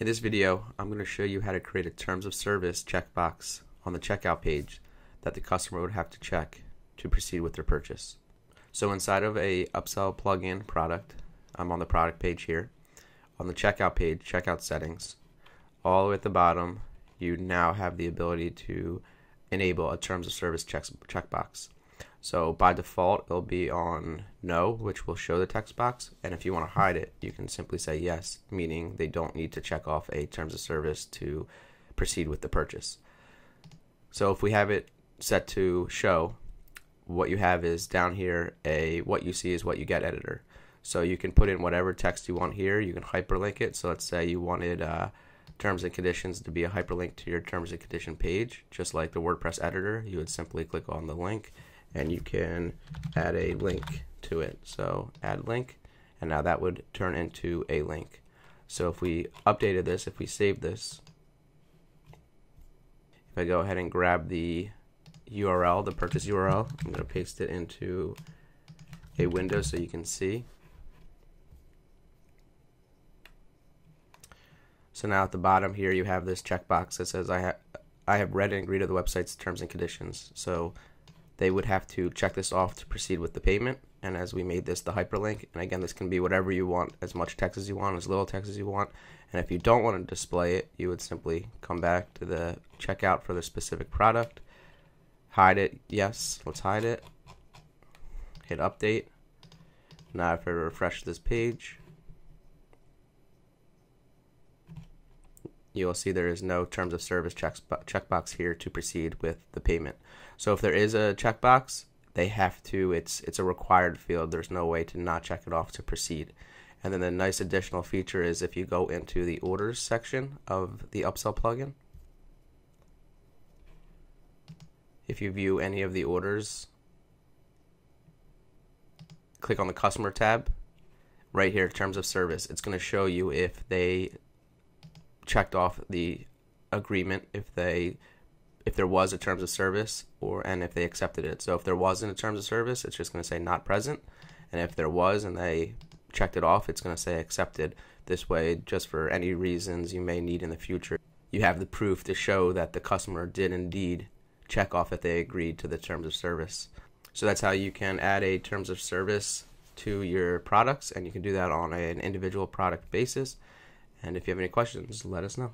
In this video, I'm going to show you how to create a terms of service checkbox on the checkout page that the customer would have to check to proceed with their purchase. So inside of a upsell plugin product, I'm on the product page here. On the checkout page, checkout settings, all the way at the bottom, you now have the ability to enable a terms of service check checkbox. So by default, it'll be on no, which will show the text box. And if you want to hide it, you can simply say yes, meaning they don't need to check off a terms of service to proceed with the purchase. So if we have it set to show, what you have is down here a what you see is what you get editor. So you can put in whatever text you want here. You can hyperlink it. So let's say you wanted uh, terms and conditions to be a hyperlink to your terms and condition page, just like the WordPress editor. You would simply click on the link and you can add a link to it. So add link, and now that would turn into a link. So if we updated this, if we save this, if I go ahead and grab the URL, the purchase URL, I'm going to paste it into a window so you can see. So now at the bottom here you have this checkbox that says I have I have read and agreed to the website's terms and conditions. So they would have to check this off to proceed with the payment. And as we made this the hyperlink, and again, this can be whatever you want, as much text as you want, as little text as you want. And if you don't want to display it, you would simply come back to the checkout for the specific product, hide it. Yes, let's hide it. Hit update. Now if I refresh this page, you will see there is no terms of service checkbox here to proceed with the payment. So if there is a checkbox, they have to. It's it's a required field. There's no way to not check it off to proceed. And then the nice additional feature is if you go into the orders section of the upsell plugin, if you view any of the orders, click on the customer tab right here, terms of service. It's going to show you if they checked off the agreement, if they if there was a terms of service or and if they accepted it. So if there wasn't a terms of service, it's just going to say not present. And if there was and they checked it off, it's going to say accepted. This way, just for any reasons you may need in the future, you have the proof to show that the customer did indeed check off that they agreed to the terms of service. So that's how you can add a terms of service to your products, and you can do that on an individual product basis. And if you have any questions, let us know.